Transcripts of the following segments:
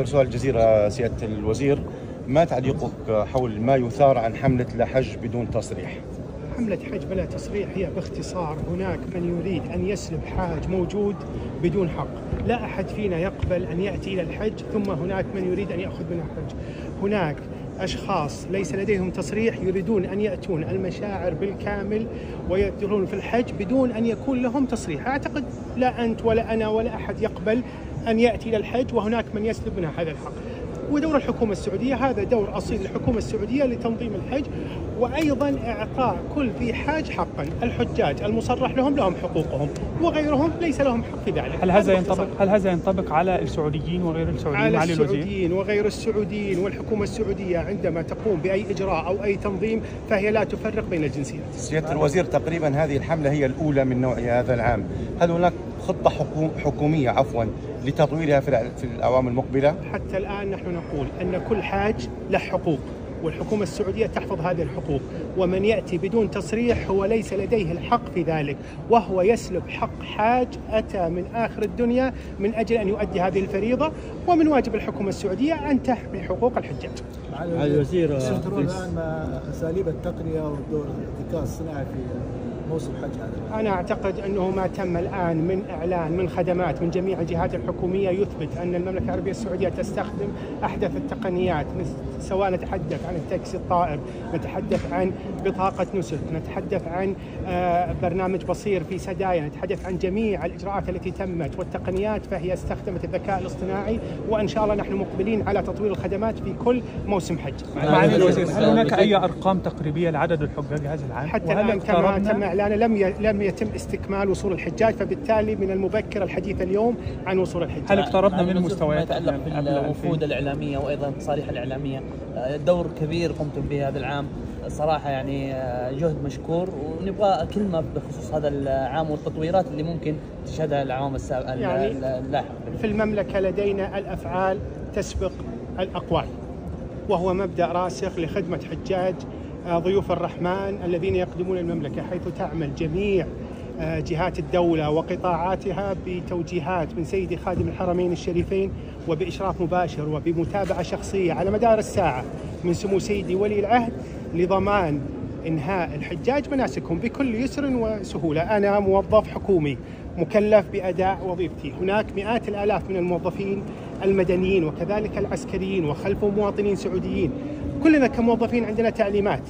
آخر سؤال جزيرة سيادة الوزير. ما تعليقك حول ما يثار عن حملة لا حج بدون تصريح؟ حملة حج بلا تصريح هي باختصار هناك من يريد أن يسلب حاج موجود بدون حق. لا أحد فينا يقبل أن يأتي إلى الحج ثم هناك من يريد أن يأخذ منه حج. هناك أشخاص ليس لديهم تصريح يريدون أن يأتون المشاعر بالكامل ويدخلون في الحج بدون أن يكون لهم تصريح. أعتقد لا أنت ولا أنا ولا أحد يقبل أن يأتي إلى الحج وهناك من يسلب منها هذا الحق. ودور الحكومة السعودية هذا دور أصيل للحكومة السعودية لتنظيم الحج وأيضا إعطاء كل ذي حاج حقا. الحجاج المصرح لهم لهم حقوقهم وغيرهم ليس لهم حق في ذلك. هل هذا ينطبق هل هذا ينطبق على السعوديين وغير السعوديين على معالي؟ السعوديين وغير السعوديين والحكومة السعودية عندما تقوم بأي إجراء أو أي تنظيم فهي لا تفرق بين الجنسيات. سيادة الوزير تقريبا هذه الحملة هي الأولى من نوعها هذا العام. هل هناك خطة حكوم حكومية عفوا لتطويرها في الأعوام المقبلة؟ حتى الآن نحن نقول أن كل حاج له حقوق والحكومة السعودية تحفظ هذه الحقوق ومن يأتي بدون تصريح هو ليس لديه الحق في ذلك وهو يسلب حق حاج أتى من آخر الدنيا من أجل أن يؤدي هذه الفريضة ومن واجب الحكومة السعودية أن تحمي حقوق الحجاج معالي الوزير تنظرون الآن مع أساليب التقنية ودور الذكاء الصناعي في موسم الحج هذا. أنا أعتقد أنه ما تم الآن من إعلان من خدمات من جميع الجهات الحكومية يثبت أن المملكة العربية السعودية تستخدم أحدث التقنيات مثل- سواء نتحدث عن التاكسي الطائر نتحدث عن بطاقة نسك نتحدث عن آه، برنامج بصير في سدايا نتحدث عن جميع الإجراءات التي تمت والتقنيات فهي استخدمت الذكاء الاصطناعي وإن شاء الله نحن مقبلين على تطوير الخدمات في كل موسم حج معالي الوزير هل هناك أي أرقام تقريبية لعدد الحجاج هذا العام؟ حتى الآن كما تم إعلانه لم. لم يتم استكمال وصول الحجاج فبالتالي من المبكر الحديث اليوم عن وصول الحجاج هل اقتربنا معالي من الوزير مستويات ما يتعلق بالوفود 2000. الإعلامية وأيضا التصاريح الإعلامية آه، دور كبير قمتم به هذا العام. صراحة يعني آه، جهد مشكور ونبغى كلمه بخصوص هذا العام والتطويرات اللي ممكن تشهدها الاعوام السابقه يعني اللاحقه في المملكة لدينا الأفعال تسبق الأقوال وهو مبدأ راسخ لخدمة حجاج آه، ضيوف الرحمن الذين يقدمون المملكة حيث تعمل جميع آه، جهات الدولة وقطاعاتها بتوجيهات من سيدي خادم الحرمين الشريفين وبإشراف مباشر وبمتابعة شخصية على مدار الساعة من سمو سيدي ولي العهد لضمان إنهاء الحجاج مناسكهم بكل يسر وسهولة، أنا موظف حكومي مكلف بأداء وظيفتي، هناك مئات الآلاف من الموظفين المدنيين وكذلك العسكريين وخلفهم مواطنين سعوديين، كلنا كموظفين عندنا تعليمات.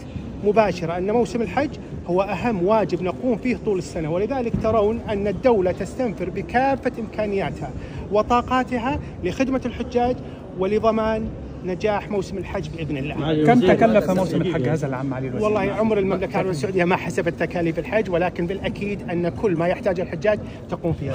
مباشرة أن موسم الحج هو أهم واجب نقوم فيه طول السنة، ولذلك ترون أن الدولة تستنفر بكافة إمكانياتها وطاقاتها لخدمة الحجاج ولضمان نجاح موسم الحج بإذن الله. كم تكلف موسم الحج هذا العام معالي الوزير؟ والله عمر المملكة العربية السعودية ما حسبت تكاليف الحج ولكن بالأكيد أن كل ما يحتاج الحجاج تقوم فيها